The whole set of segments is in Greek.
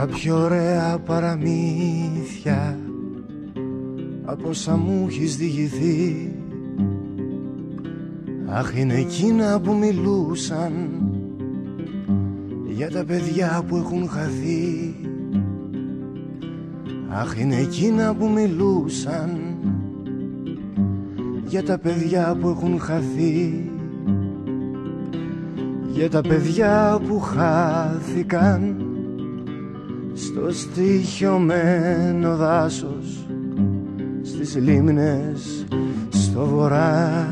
τα πιο ωραία παραμύθια από όσα μου έχεις διηγηθεί. Αχ είναι εκείνα που μιλούσαν για τα παιδιά που έχουν χαθεί. Αχ είναι εκείνα που μιλούσαν για τα παιδιά που έχουν χαθεί. Για τα παιδιά που χάθηκαν στο στοιχειωμένο δάσος στις λίμνες στο βορρά.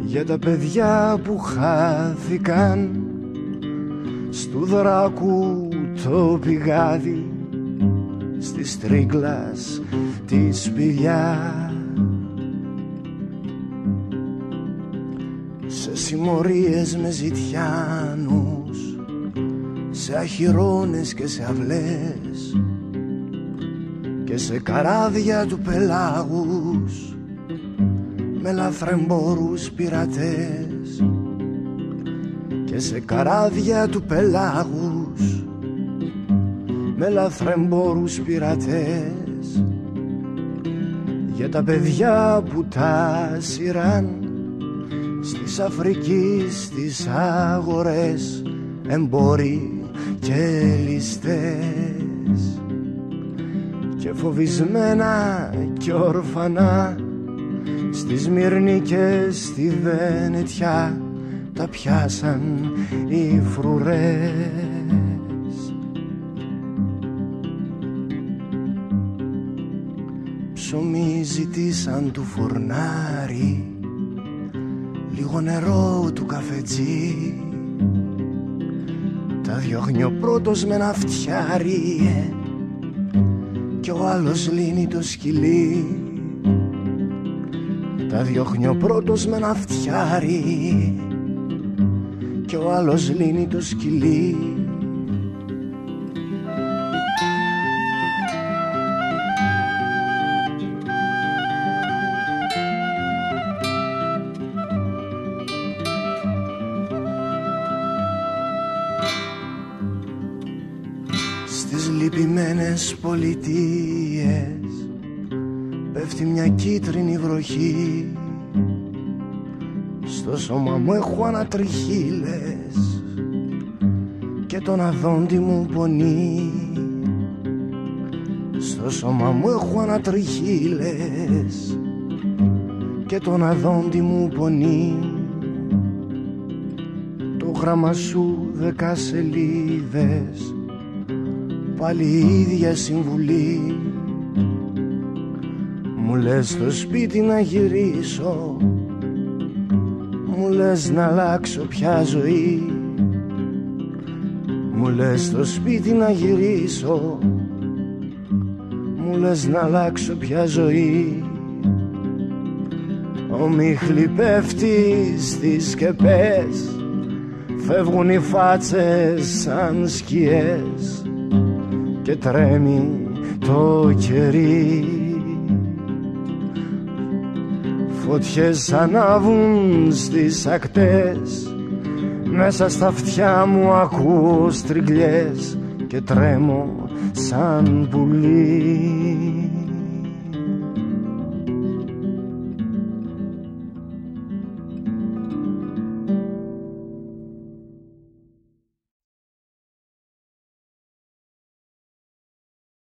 Για τα παιδιά που χάθηκαν στου δράκου το πηγάδι στη τρίγκλας της σπηλιά. Σε συμμορίες με ζητιάνους σε αχυρώνες και σε αυλές και σε καράδια του πελάγους με λαθρεμπόρους πειρατές και σε καράδια του πελάγους με λαθρεμπόρους πειρατές. Για τα παιδιά που τα σειράν στις Αφρικής στις αγορές εμπόροι και ληστές και φοβισμένα και ορφανά Στη Σμύρνη και στη Βενετιά τα πιάσαν οι φρουρές. Ψωμί ζητήσαν του φορνάρι Λίγο νερό του καφετζή Τα διώχνει ο πρώτος με ένα φτιάρι Κι ο άλλος λύνει το σκυλί. Τα διώχνει ο πρώτος με ένα φτιάρι και ο άλλος λύνει το σκυλί λυπημένες πολιτείες. Πέφτει μια κίτρινη βροχή. Στο σώμα μου έχω ανατριχίλες. Και τον αδόντι μου πονεί. Στο σώμα μου έχω ανατριχίλες. Και τον αδόντι μου πονεί. Το γράμμα σου δέκα σελίδες Πάλι η ίδια συμβουλή. Μου λες στο σπίτι να γυρίσω Μου λες να αλλάξω πια ζωή. Μου λες στο σπίτι να γυρίσω Μου λες να αλλάξω πια ζωή. Ο Μίχλη πέφτει στις σκεπές Φεύγουν οι φάτσες σαν σκιές Και τρέμει το κερί. Φωτιές ανάβουν στις ακτές Μέσα στα αυτιά μου ακούω στριγλιές Και τρέμω σαν πουλί